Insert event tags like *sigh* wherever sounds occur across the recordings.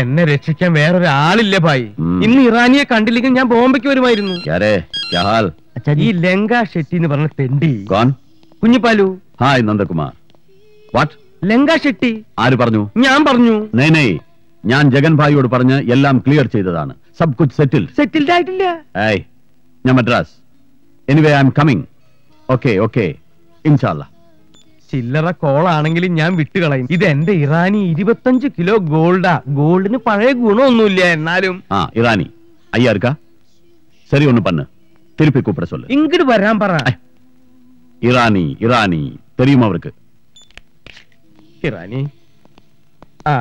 എന്നെ രക്ഷിക്കാൻ വേറൊരാളില്ല ഭായി. ഇന്ന് ഇറാനിയെ കണ്ടില്ലെങ്കിൽ ഞാൻ ബോംബെക്ക് വരുമായിരുന്നു. ഈ ലങ്ക ഷെട്ടി എന്ന് പറഞ്ഞ തെണ്ടി കുഞ്ഞിപ്പാലു. ഹായ് നന്ദകുമാർ. വാട്ട്? ലങ്ക ഷെട്ടി. ആര് പറഞ്ഞു? ഞാൻ പറഞ്ഞു. നൈ ഞാൻ ജഗൻ ഭായിയോട് പറഞ്ഞ് എല്ലാം ക്ലിയർ ചെയ്തതാണ്. സബ് കുച്ച് സെറ്റിൽ സെറ്റിൽഡ് ആയിട്ടില്ല. ഞാൻ Madras. Anyway I'm coming. Okay okay. ഇൻഷാല്ലാ ചില്ലറ കോളാണെങ്കിലും ഞാൻ വിട്ടുകളയും ഇത് എന്റെ ഇറാനി ഇരുപത്തഞ്ച് കിലോ ഗോൾഡാ ഗോൾഡിന് പഴയ ഗുണമൊന്നുമില്ല എന്നാലും ആ ഇറാനി ஐயா இருக்கா சரி ஒண்ணு பண்ணு திருப்பி கூப்பிட சொல்லு ഇങ്ങോട്ട് വരാൻ പറ இரானி இரானி தெரியுமா அவருக்கு ഇറാനി ആ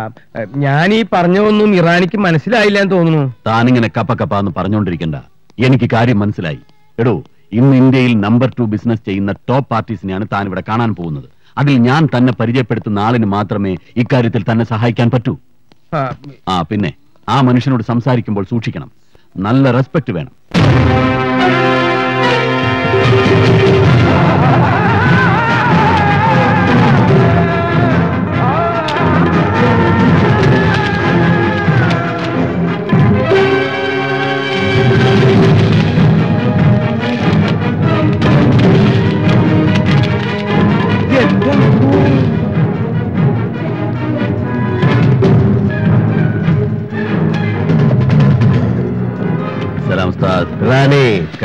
ഞാൻ ഈ പറഞ്ഞതൊന്നും ഇറാനിക്ക് മനസ്സിലായില്ല എന്ന് തോന്നുന്നു താനിങ്ങനെ കപ്പ കപ്പ എന്ന് പറഞ്ഞുകൊണ്ടിരിക്കണ്ട എനിക്ക് കാര്യം മനസ്സിലായി എടോ ഇന്ന് ഇന്ത്യയിൽ നമ്പർ ടു ബിസിനസ് ചെയ്യുന്ന ടോപ്പ് പാർട്ടീസിനെയാണ് താൻ ഇവിടെ കാണാൻ പോകുന്നത് അതിൽ ഞാൻ തന്നെ പരിചയപ്പെടുത്തുന്ന ആളിന് മാത്രമേ ഇക്കാര്യത്തിൽ തന്നെ സഹായിക്കാൻ പറ്റൂ. ആ, പിന്നെ ആ മനുഷ്യനോട് സംസാരിക്കുമ്പോൾ സൂക്ഷിക്കണം. നല്ല റെസ്പെക്ട് വേണം.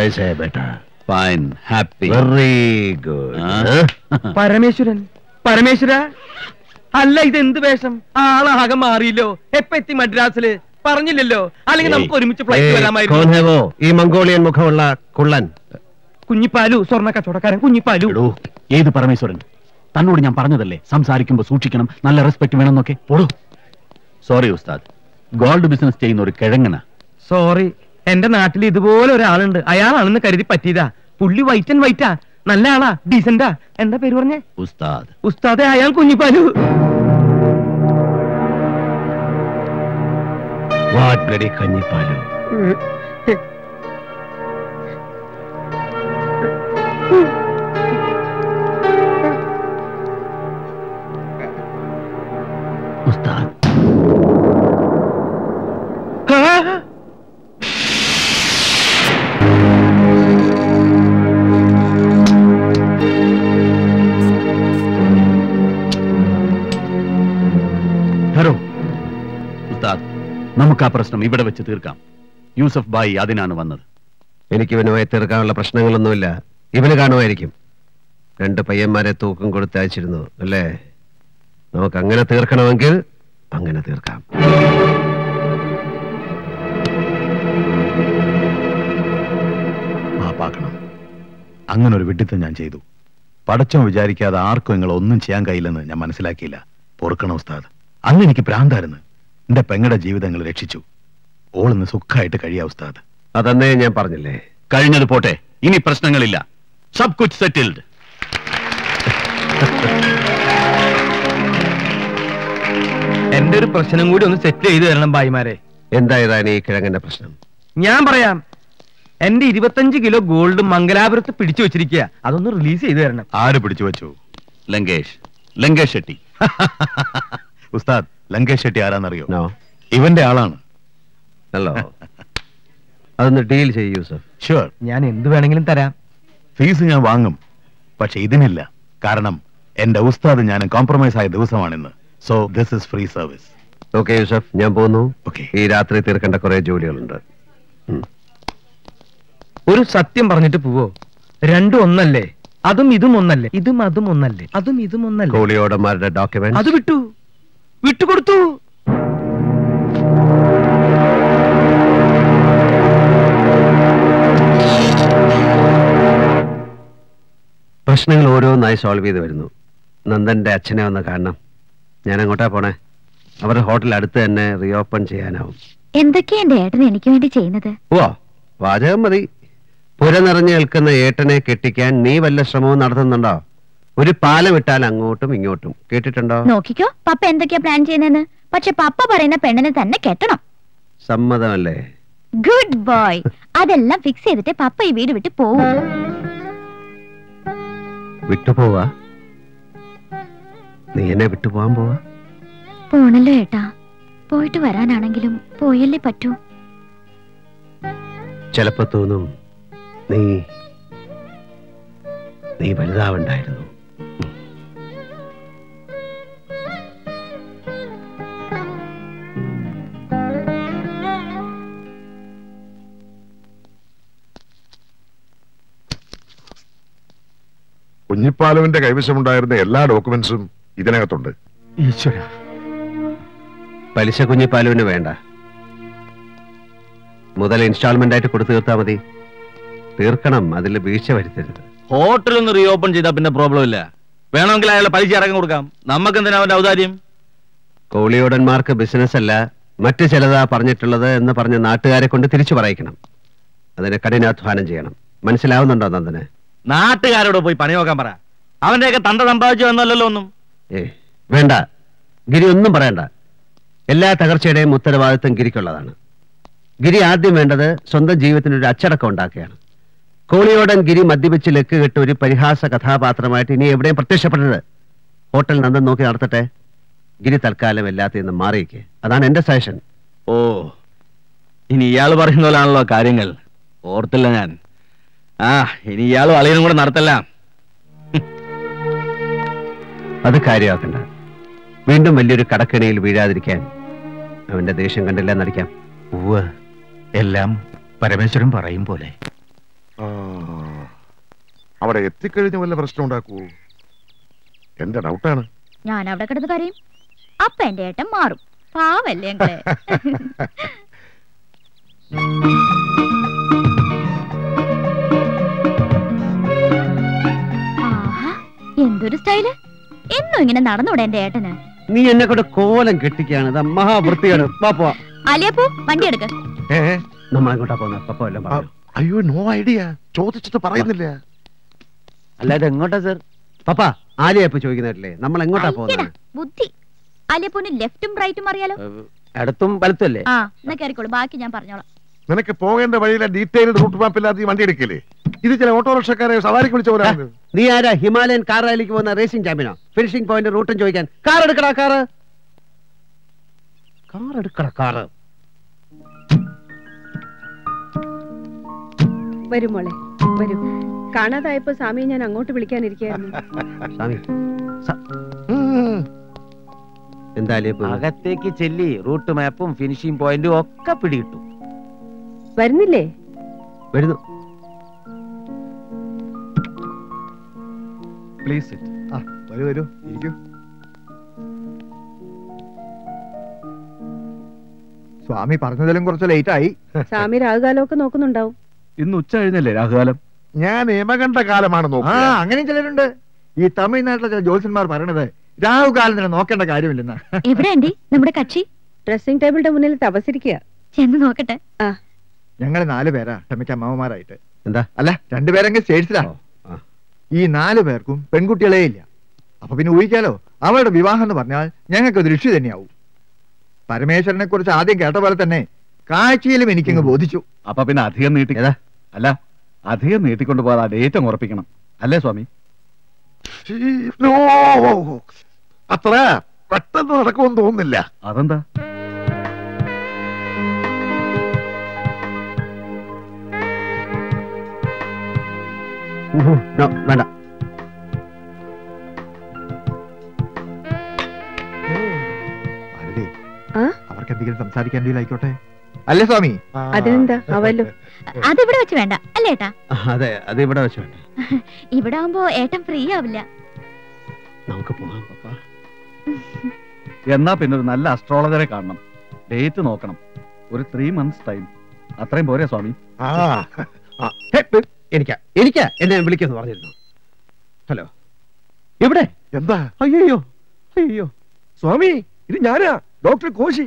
कैसे है बेटा fine happy very good Parameswaran Parameswara അല്ല ഇത് എന്ത് വേഷം ആളാകെ മാറിയില്ലോ എപ്പ എത്തി മദ്രാസില് പറഞ്ഞില്ലല്ലോ അല്ലെങ്കിൽ ഏയ്. നമുക്ക് ഒരുമിച്ച് ഫ്ലൈറ്റ് कौन വരാമായിരുന്നു है वो ഈ മംഗോളിയൻ മുഖമുള്ള കുള്ളൻ കുഞ്ഞിപ്പാലു സ്വർണ്ണ കച്ചവടക്കാരൻ കുഞ്ഞിപ്പാലു എടോ ഏത് പരമേശ്വരൻ തന്നോട് ഞാൻ പറഞ്ഞതല്ലേ സംസാരിക്കുമ്പോൾ സൂക്ഷിക്കണം നല്ല റെസ്പെക്ട് വേണമെന്നൊക്കെ ഓടോ സോറി ഉസ്താദ് ഗോൾഡ് ബിസിനസ് ചെയ്യുന്ന ഒരു കിഴങ്ങന സോറി എന്റെ നാട്ടിൽ ഇതുപോലെ ഒരാളുണ്ട്. അയാളാണെന്ന് കരുതി പറ്റിയതാ. പുള്ളി വൈറ്റ് ആൻഡ് വൈറ്റാ നല്ല ആളാ ഡീസന്റാ എന്താ പേര് പറഞ്ഞേ? ഉസ്താദ്. ഉസ്താദെ അയാൾ കുഞ്ഞിപ്പാലു. കഞ്ഞിപ്പാലു. ഉസ്താദ്. നമുക്ക് ആ പ്രശ്നം ഇവിടെ വെച്ച് തീർക്കാം. യൂസഫ് ബായി അതിനാണ് വന്നത്. എനിക്ക് ഇവനുമായി തീർക്കാനുള്ള പ്രശ്നങ്ങളൊന്നുമില്ല. ഇവന് കാണുമായിരിക്കും. രണ്ട് പയ്യന്മാരെ തൂക്കം കൊടുത്ത് അയച്ചിരുന്നു അല്ലേ? നമുക്ക് അങ്ങനെ തീർക്കണമെങ്കിൽ അങ്ങനെ തീർക്കാം. മാപ്പാക്കണം അങ്ങനെ ഒരു വിഡിത്തം ഞാൻ ചെയ്തു. പടച്ചോ വിചാരിക്കാതെ ആർക്കും നിങ്ങൾ ഒന്നും ചെയ്യാൻ കഴിയില്ലെന്ന് ഞാൻ മനസ്സിലാക്കിയില്ല. പൊറുക്കണം ഉസ്താദ്. അന്ന് എനിക്ക് പ്രാന്തായിരുന്നു എന്റെ പെങ്ങളുടെ ജീവിതങ്ങൾ രക്ഷിച്ചു. ഓളിന്ന് സുഖമായിട്ട് കഴിയാ ഉസ്താദ്. അതന്നെ ഞാൻ പറഞ്ഞില്ലേ? കഴിഞ്ഞത് പോട്ടെ ഇനി പ്രശ്നങ്ങളില്ല. സബ് കുച്ച് സെറ്റിൽഡ് എന്റെ ഒരു പ്രശ്നം കൂടി ഒന്ന് സെറ്റ് ചെയ്തു തരണം ഭായിമാരെ. എന്തായതാണ് ഈ കിഴങ്ങന്റെ പ്രശ്നം? ഞാൻ പറയാം എന്റെ ഇരുപത്തഞ്ച് കിലോ ഗോൾഡ് മംഗലാപുരത്ത് പിടിച്ചു വെച്ചിരിക്കുക അതൊന്ന് റിലീസ് ചെയ്തു തരണം. ആര് പിടിച്ചു വെച്ചു? ലങ്കേഷ്. ലങ്കേഷ് ഷെട്ടി. *laughs* ഉസ്താദ് ലങ്കേഷ് ഷെട്ടി ആരാന്നറിയോ? ഇവന്റെ ആളാണ്. ഹലോ. അതൊന്ന് ഡീൽ ചെയ്യൂ യൂസഫ്. ഷുവർ ഞാൻ എന്ത് വേണമെങ്കിലും തരാം. ഫീസ് ഞാൻ വാങ്ങും. പക്ഷെ ഇതിനില്ല. കാരണം എന്റെ ഉസ്താദ് ഞാൻ കോംപ്രമൈസ് ആയ ദിവസമാണിന്ന്. So this is free service okay Yusuf. ഞാൻ പോകുന്നു. ഈ രാത്രി തീർക്കേണ്ട കുറെ ജോലികളുണ്ട്. ഒരു സത്യം പറഞ്ഞിട്ട് പോവോ? രണ്ടും ഒന്നല്ലേ? അതും ഇതും ഒന്നല്ലേ? ഇതും അതും ഒന്നല്ലേ? അതും ഇതും ഒന്നല്ലേ? കോളിയോടന്മാരുടെ ഡോക്യുമെന്റ് അത് വിട്ടു. വിട്ടുകൊടുത്തു. പ്രശ്നങ്ങൾ ഓരോന്നായി സോൾവ് ചെയ്ത് വരുന്നു. നന്ദന്റെ അച്ഛനെ ഒന്ന് കാണണം ഞാൻ അങ്ങോട്ടാ പോണേ? അവരുടെ ഹോട്ടൽ അടുത്ത് തന്നെ റീഓപ്പൺ ചെയ്യാനാവും. എന്തൊക്കെയാ എന്റെ ഏട്ടൻ എനിക്ക് വേണ്ടി ചെയ്യുന്നത്? ഓ വാചകം മതി. പുര നിറഞ്ഞു നിൽക്കുന്ന ഏട്ടനെ കെട്ടിക്കാൻ നീ വല്ല ശ്രമവും നടത്തുന്നുണ്ടോ? ഒരു പാല വിട്ടാൽ അങ്ങോട്ടും ഇങ്ങോട്ടും. കേട്ടിട്ടുണ്ടോ? നോക്കിക്കോ പപ്പ എന്തൊക്കെയാ പ്ലാൻ ചെയ്യുന്നതെന്ന്. പക്ഷെ പപ്പ പറയുന്ന പെണ്ണിനെ തന്നെ കെട്ടണം. സമ്മതമല്ലേ? ഗുഡ് ബോയ് അതെല്ലാം ഫിക്സ് ചെയ്തിട്ട് പപ്പ ഈ വീട് വിട്ടു പോവും. വിട്ടുപോവാ നീ എന്നെ വിട്ടുപോവാൻ പോവാ? പോണല്ലോ ഏട്ടാ. പോയിട്ട് വരാനാണെങ്കിലും പോയല്ലേ പറ്റൂ. ചിലപ്പോ തോന്നും നീ നീ വലുതാവണ്ടായിരുന്നു. കുഞ്ഞിപ്പാലുവിന്റെ കൈവശമുണ്ടായിരുന്ന എല്ലാ ഡോക്യുമെന്റ്സും ഇതിനകത്തുണ്ട്. ഈശ്വര. പലിശ കുഞ്ഞിപ്പാലുവിന് വേണ്ട. മുതൽ ഇൻസ്റ്റാൾമെന്റ് ആയിട്ട് കൊടുത്തു തീർത്താ മതി. തീർക്കണം അതിൽ വീഴ്ച വരുത്തരുത്. ഹോട്ടൽ ഒന്ന് റീഓപ്പൺ ചെയ്താൽ പിന്നെ പ്രോബ്ലം ഇല്ല. വേണമെങ്കിൽ അയാളെ പലിശ അടക്കം കൊടുക്കാം. നമുക്ക് എന്തിനാ അവന്റെ ഔദാര്യം? കോളിയോടന്മാർക്ക് ബിസിനസ് അല്ല മറ്റു ചിലതാ പറഞ്ഞിട്ടുള്ളത് എന്ന് പറഞ്ഞ നാട്ടുകാരെ കൊണ്ട് തിരിച്ചു പറയിക്കണം. അതിനെ കഠിനാധ്വാനം ചെയ്യണം. മനസ്സിലാവുന്നുണ്ടോ നന്ദന്? നാട്ടുകാരോട് പോയി പണി നോക്കാൻ പറ. അവന്റെയൊക്കെ തണ്ട സമ്പാദിച്ചു എന്നല്ലോ ഒന്നും. ഏ വേണ്ട. ഗിരി ഒന്നും പറയണ്ട. എല്ലാ തകർച്ചയുടെയും ഉത്തരവാദിത്വം ഗിരിക്കുള്ളതാണ്. ഗിരി ആദ്യം വേണ്ടത് സ്വന്തം ജീവിതത്തിനൊരു അച്ചടക്കം ഉണ്ടാക്കുകയാണ്. കോളിയോടൻ ഗിരി മദ്യപിച്ച് ലക്ക് കെട്ട് ഒരു പരിഹാസ കഥാപാത്രമായിട്ട് ഇനി എവിടെയും പ്രത്യക്ഷപ്പെടരുത്. ഹോട്ടൽ നന്ദൻ നോക്കി നടത്തട്ടെ. ഗിരി തൽക്കാലം എല്ലാത്തിൽ നിന്നും മാറിയിക്കെ അതാണ് എന്റെ സജഷൻ. ഓ ഇനി ഇയാൾ പറയുന്ന പോലാണല്ലോ കാര്യങ്ങൾ. ഓർത്തില്ല ഞാൻ. ആ ഇനി ഇയാളും അളിയനും കൂടെ നടത്തല്ല. അത് കാര്യമാക്കണ്ട. വീണ്ടും വലിയൊരു കടക്കണിയിൽ വീഴാതിരിക്കാൻ അവന്റെ ദേഷ്യം കണ്ടില്ല നടിക്കാം. ഉവ് എല്ലാം പരമേശ്വരൻ പറയും പോലെ. ആ, അവിടെ എത്തിക്കഴിഞ്ഞ വല്ല പ്രശ്നം ഉണ്ടാക്കൂ. എന്റെ ഡൗട്ടാണ്. ഞാൻ അവിടെ കിടന്ന് കരയും. അപ്പ എന്റെ ഏട്ടൻ മാറും. പാവല്ലേ ഞങ്ങളെ *laughs* എന്തൊരു സ്റ്റൈൽ? എന്നും ഇങ്ങനെ നടന്നൂടെ എന്റെ ഏട്ടന്? നീ എന്നെ കൊണ്ട് കോലം കെട്ടിക്കാണ് മഹാവൃത്തിയാണ് അലിയപ്പൂ വണ്ടി എടുക്ക്. എല്ലാം പറഞ്ഞു അയ്യോ നോ ഐഡിയ. ചോദിച്ചിട്ട് പറയുന്നില്ല. അല്ലാതെ എങ്ങോട്ടാ സർ? പപ്പ ആലിയപ്പ ചോദിക്കുന്നില്ലേ നമ്മൾ എങ്ങോട്ടാ പോകുന്നത് ബുദ്ധി. അലിയപ്പൂന് ലെഫ്റ്റും റൈറ്റും അറിയാലോ? ഇടത്തും വലത്തും അല്ലേ? ആ എന്നാ കയറിക്കോളൂ ബാക്കി ഞാൻ പറഞ്ഞോളാം. നിനക്ക് പോകേണ്ട വഴിയിലെ ഡീറ്റെയിൽഡ് റൂട്ട് മാപ്പ് ഇല്ലാതെ ഈ വണ്ടി എടുക്കില്ലേ? ഇത് ചില ഓട്ടോറിക്ഷക്കാരെ സവാരിക്ക് വിളിച്ച പോലാണ് നീ ആരാ? ഹിമാലയൻ കാർ റാലിക്ക് പോകുന്ന റേസിംഗ് ചാമ്പ്യനോ ഫിനിഷിംഗ് പോയിന്റ് റൂട്ടും ചോദിക്കാൻ. കാർ എടുക്കടാ കാർ. കാർ എടുക്കടാ കാർ. വരും മോളെ വരും. കാണാതായപ്പോ സ്വാമിയെ ഞാൻ അങ്ങോട്ട് വിളിക്കാനിരിക്കായിരുന്നു *laughs* സ്വാമി ആലിയപ്പ അകത്തേക്ക് ചെല്ലി റൂട്ട് മാപ്പും ഫിനിഷിംഗ് പോയിന്റും ഒക്കെ പിടികിട്ടും. വരുന്നില്ലേ? വരുന്നു. പ്ലീസ് വരൂ വരൂ. ഇരിക്കൂ. സ്വാമി പറഞ്ഞതിലും കുറച്ച് ലേറ്റ് ആയി. സ്വാമി രാഹുകാലമൊക്കെ നോക്കുന്നുണ്ടാവും. ഇന്ന് ഉച്ച കഴിഞ്ഞല്ലേ രാഹുകാലം? ഞാൻ നിയമകണ്ഠ കാലമാണ് ആ നോക്കുക അങ്ങനെയും ചിലരുണ്ട്. ഈ തമിഴ്നാട്ടിലെ ചില ജ്യോത്സ്യന്മാർ പറയണത് രാഹുകാലം തന്നെ നോക്കേണ്ട കാര്യമില്ലെന്നാ. എവിടെ നമ്മുടെ കക്ഷി? ഡ്രസ്സിംഗ് ടേബിളിന്റെ മുന്നിൽ തപസിരിക്കുക. ചെന്ന് നോക്കട്ടെ. ഞങ്ങൾ നാല് പേരാ ക്ഷമിക്ക അമ്മമാരായിട്ട് എന്താ? അല്ല രണ്ടുപേരെങ്കിൽ സ്റ്റേഴ്സിലാ. ഈ നാല് പേർക്കും പെൺകുട്ടികളേ ഇല്ല. അപ്പൊ പിന്നെ ഊഹിക്കാലോ അവളുടെ വിവാഹം എന്ന് പറഞ്ഞാൽ ഞങ്ങൾക്ക് ദൃഷ്ടി തന്നെയാവും. പരമേശ്വരനെ കുറിച്ച് ആദ്യം കേട്ട പോലെ തന്നെ കാഴ്ചയിലും എനിക്കങ്ങ് ബോധിച്ചു. അപ്പൊ പിന്നെ അധികം നീട്ടി? അല്ല അധികം നീട്ടിക്കൊണ്ട് പോകാതെ ഡേറ്റ് ഉറപ്പിക്കണം. അല്ലേ സ്വാമി? അത്ര പെട്ടെന്ന് നടക്കുമെന്ന് തോന്നുന്നില്ല. അതെന്താ? വേണ്ട? അവർക്ക് എന്തെങ്കിലും സംസാരിക്കാൻ ആയിക്കോട്ടെ? അല്ലേ സ്വാമി? അതിനെന്താ അവല്ലോ അതിവിടെ വെച്ച് വേണ്ട. അല്ലേ ഏട്ടാ? അതെ അത് ഇവിടെ വെച്ച് വേണ്ട. ഇവിടെ ആവുമ്പോ ഏട്ടൻ ഫ്രീ ആവില്ല. നമുക്ക് പോകാം പപ്പ. എന്നാ പിന്നെ ഒരു നല്ല അസ്ട്രോളജറെ കാണണം. ഡേറ്റ് നോക്കണം. ഒരു ത്രീ മന്ത്സ് ടൈം അത്രയും പോരെ സ്വാമി. ആ. എനിക്കാ എനിക്കാ എന്നെ വിളിക്കുന്നു പറഞ്ഞിരുന്നു. ഹലോ എവിടെ? എന്താ? അയ്യോ അയ്യോ സ്വാമി ഇത് ഞാനാ ഡോക്ടർ കോശി.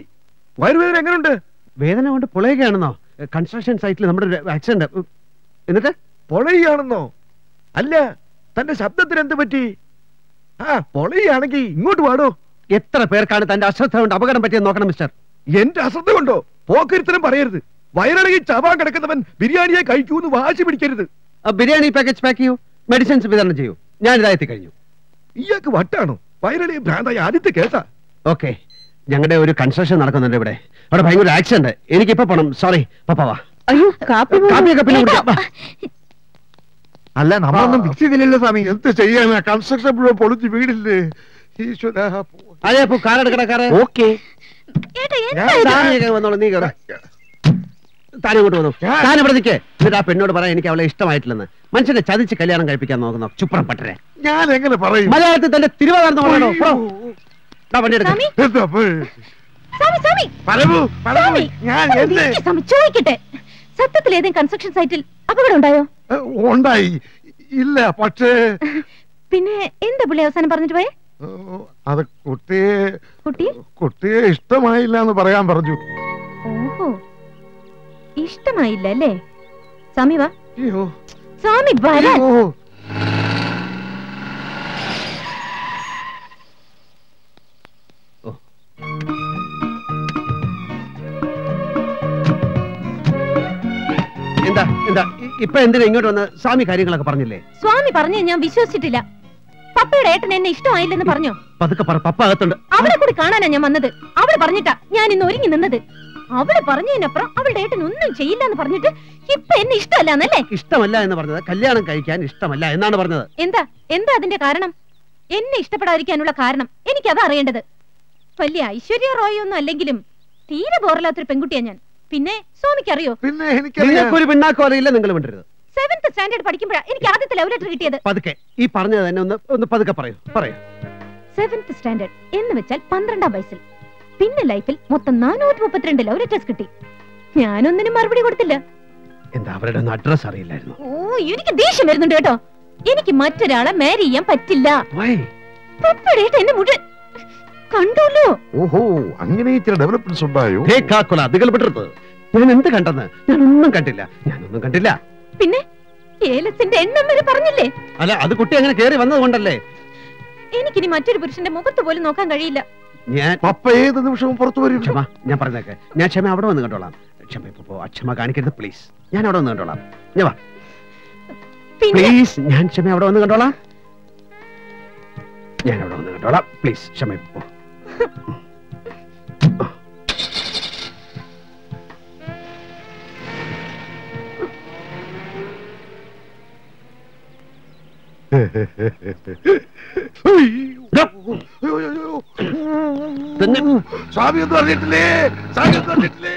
വയറുവേദന എങ്ങനെയുണ്ട് വേദന കൊണ്ട് പൊളയുകയാണെന്നോ? കൺസ്ട്രക്ഷൻ സൈറ്റിൽ നമ്മുടെ ആക്സിഡന്റ് എന്നിട്ട്? പൊളയുകയാണെന്നോ? അല്ല തന്റെ ശബ്ദത്തിന് എന്ത് പറ്റി? ആ പൊളയുകയാണെങ്കിൽ ഇങ്ങോട്ട് പാടോ എത്ര പേർക്കാണ് തന്റെ അശ്രദ്ധ കൊണ്ട് അപകടം പറ്റിയെന്ന് നോക്കണം മിസ്റ്റർ. എന്റെ അശ്രദ്ധ കൊണ്ടോ? പോക്കരുത്തരം പറയരുത്. വയറിളകി ചാവാൻ കിടക്കുന്നവൻ ബിരിയാണിയെ കഴിക്കൂന്ന് വാശി പിടിക്കരുത്. ആ ബിരിയാണി പാക്കേജ് പാക്ക് ചെയ്യൂ മെഡിസിൻസ് വിതരണം ചെയ്യൂ. ഞാൻ ഇതായി കഴിഞ്ഞു ഇയാൾക്ക് വട്ടാണോ? വയറിളകി ഭ്രാന്തായി ആദ്യത്തെ കേസാ ഓക്കെ ഞങ്ങളുടെ ഒരു കൺസ്ട്രക്ഷൻ നടക്കുന്നുണ്ട് ഇവിടെ. അവിടെ ഭയങ്കര ആക്സിഡന്റ് എനിക്ക് ഇപ്പൊ പോണം. സോറി പപ്പ വാ അയ്യോ കാപ്പി കാപ്പിയൊക്കെ പിന്നെ. അല്ല നമ്മളൊന്നും ഫിക്സ് ചെയ്തില്ലല്ലോ സ്വാമി. എന്ത് ചെയ്യാനാ? കൺസ്ട്രക്ഷൻ മുഴുവൻ പൊളിച്ച് വീടില്ലേ? ഈശ്വര അതെ അപ്പൊ എടുക്കണ കാറ്. ഓക്കെ. നീ താൻ ഇങ്ങോട്ട് വന്നു. താൻ ഇവിടെ നിൽക്കേ എന്നിട്ട് ആ പെണ്ണോട് പറയാൻ എനിക്ക് അവളെ ഇഷ്ടമായിട്ടില്ലെന്ന്. മനുഷ്യനെ ചതിച്ച് കല്യാണം കഴിപ്പിക്കാൻ നോക്കുന്നു ചുപ്രം പട്ടരെ. ഞാൻ എങ്ങനെ പറയും? മലയാളത്തിൽ തന്റെ തിരുവാതിർന്ന് പറയണോ ചോദിക്കട്ടെ. സത്യത്തിൽ ഏതെങ്കിലും കൺസ്ട്രക്ഷൻ സൈറ്റിൽ അപകടം ഉണ്ടായോ? ഉണ്ടായി. ഇല്ല പക്ഷേ പിന്നെ എന്താ പുള്ളി അവസാനം പറഞ്ഞിട്ട് പോയെ? അത് കുട്ടിയെ? കുട്ടിയെ ഇഷ്ടമായില്ല എന്ന് പറയാൻ പറഞ്ഞു. ഓഹോ. ഇഷ്ടമായില്ല അല്ലേ? സ്വാമി വാ. സ്വാമി വരാൻ. എന്താ എന്താ? ഇപ്പൊ എന്തിനാ ഇങ്ങോട്ട് വന്ന് സ്വാമി കാര്യങ്ങളൊക്കെ പറഞ്ഞില്ലേ? സ്വാമി പറഞ്ഞു ഞാൻ വിശ്വസിച്ചിട്ടില്ല. പപ്പയുടെ ഏട്ടൻ എന്നെ ഇഷ്ടമായില്ലെന്ന് പറഞ്ഞോ? പതുക്കെ പറ പപ്പ അകത്തുണ്ട്. അവരെ കൂടി കാണാനാ ഞാൻ വന്നത്. അവൾ പറഞ്ഞിട്ടാ ഞാൻ ഇന്ന് ഒരുങ്ങി നിന്നത്. അവൾ പറഞ്ഞതിനപ്പുറം അവളുടെ ഏട്ടൻ ഒന്നും ചെയ്യില്ല എന്ന് പറഞ്ഞിട്ട് ഇപ്പൊ എന്നെ ഇഷ്ടമല്ല എന്നല്ലേ ഇഷ്ടമല്ല എന്ന് പറഞ്ഞത് കല്യാണം കഴിക്കാൻ ഇഷ്ടമല്ല എന്നാണ് പറഞ്ഞത്. എന്താ? എന്താ അതിന്റെ കാരണം? എന്നെ ഇഷ്ടപ്പെടാതിരിക്കാനുള്ള കാരണം എനിക്ക് അത് അറിയേണ്ടത്. വലിയ ഐശ്വര്യ റോയ് ഒന്നും അല്ലെങ്കിലും തീരെ ബോറല്ലാത്തൊരു പെൺകുട്ടിയാ ഞാൻ. പിന്നെ സ്വാമിക്ക് അറിയോ പിന്നെ എനിക്കറിയാം. നിങ്ങൾക്കൊരു പിണ്ണാക്കോലയില്ല നിങ്ങൾ വിണ്ടരുത് സെവൻത് സ്റ്റാൻഡേർഡ് പഠിക്കുമ്പോഴാ എനിക്ക് ആദ്യത്തെ ലവ് ലെറ്റർ കിട്ടിയത്. പതുക്കെ. ഈ പറഞ്ഞത് തന്നെ ഒന്ന് ഒന്ന് പതുക്കെ പറയൂ. പറയൂ. സെവൻത് സ്റ്റാൻഡേർഡ് എന്ന് വെച്ചാൽ പന്ത്രണ്ടാം വയസ്സിൽ. പിന്നെ ലൈഫിൽ മൊത്തം നാനൂറ്റി മുപ്പത്തിരണ്ട് ലവ് ലെറ്റേഴ്സ് കിട്ടി. ഞാനൊന്നിനും മറുപടി കൊടുത്തില്ല. എന്താ അവരുടെ അഡ്രസ് അറിയില്ലായിരുന്നു? ഓ എനിക്ക് ദേഷ്യം വരുന്നുണ്ട് കേട്ടോ. എനിക്ക് മറ്റൊരാളെ മാരി ചെയ്യാൻ പറ്റില്ല. എന്നെ മുഴുവൻ കണ്ടോല്ലോ. ഓഹോ അങ്ങനെ ചില ഡെവലപ്മെന്റ്സ് ഉണ്ടായോ? കാക്കൊല അതുകൾ വിടരുത്. ഞാൻ എന്ത് കണ്ടെന്ന്? ഞാൻ ഒന്നും കണ്ടില്ല. ഞാനൊന്നും കണ്ടില്ല. പിന്നെ ഏലത്തിന്റെ എണ്ണം വരെ പറഞ്ഞില്ലേ? അല്ല അത് കുട്ടി അങ്ങനെ കേറി വന്നത് കൊണ്ടല്ലേ? എനിക്കിനി മറ്റൊരു പുരുഷന്റെ മുഖത്ത് പോലും നോക്കാൻ കഴിയില്ല. ഞാൻ പപ്പ ഏത് നിമിഷവും പുറത്തു വരും? ക്ഷമ ഞാൻ പറഞ്ഞേക്കെ. ഞാൻ ക്ഷമ അവിടെ വന്ന് കണ്ടോളാം. ക്ഷമ ഇപ്പൊ പോ. അക്ഷമ കാണിക്കരുത് പ്ലീസ് ഞാൻ അവിടെ വന്ന് കണ്ടോളാം. ഞാൻ വാ. പ്ലീസ് ഞാൻ ക്ഷമ അവിടെ വന്ന് കണ്ടോളാം. ഞാൻ അവിടെ വന്ന് കണ്ടോളാം. പ്ലീസ് ക്ഷമ ഇപ്പോ പോ. അയ്യോ. അയ്യോ, അയ്യോ, അയ്യോ. തന്നെ സ്വാമി ഒന്നും അറിഞ്ഞിട്ടില്ലേ സ്വാമി ഒന്നും അറിഞ്ഞിട്ടില്ലേ